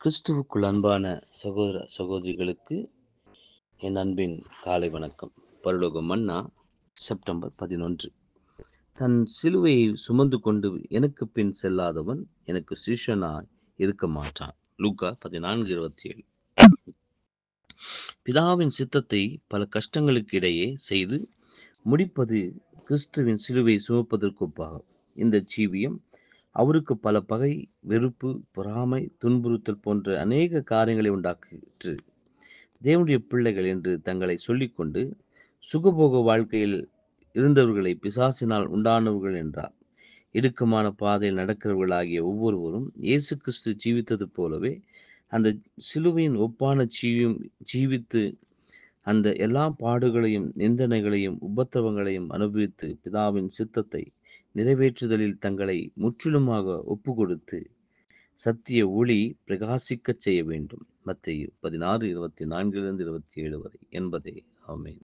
கிறிஸ்துவுக்குள் அன்பான சகோதர சகோதரிகளுக்கு என் அன்பின் காலை வணக்கம். பரலோக மன்னா செப்டம்பர் பதினொன்று. தன் சிலுவையை சுமந்து கொண்டு எனக்கு பின் செல்லாதவன் எனக்கு சிஷ்யனாய் இருக்க மாட்டான். லூக்கா பதினான்கு இருபத்தி ஏழு பிதாவின் சித்தத்தை பல கஷ்டங்களுக்கு இடையே செய்து முடிப்பது கிறிஸ்துவின் சிலுவை சுமப்பதற்கு ஒப்பாகும் இந்த ஜீவியம் அவருக்கு பல பகை வெறுப்பு பொறாமை துன்புறுத்தல் போன்ற அநேக காரியங்களை உண்டாக்கிற்று. தேவனுடைய பிள்ளைகள் என்று தங்களை சொல்லிக்கொண்டு சுகபோக வாழ்க்கையில் இருந்தவர்களை பிசாசினால் உண்டானவர்கள் என்றார். இடுக்கமான பாதையில் நடக்கிறவர்களாகிய ஒவ்வொருவரும் இயேசு கிறிஸ்து ஜீவித்தது போலவே அந்த சிலுவையின் ஒப்பான ஜீவியும் ஜீவித்து அந்த எல்லா பாடுகளையும் நிந்தனைகளையும் உபத்திரவங்களையும் அனுபவித்து பிதாவின் சித்தத்தை நிறைவேற்றுதலில் தங்களை முற்றிலுமாக ஒப்பு கொடுத்து சத்திய ஒளி பிரகாசிக்கச் செய்ய வேண்டும். மத்திய பதினாறு இருபத்தி நான்கிலிருந்து இருபத்தி ஏழு வரை. என்பதே. ஆமேன்.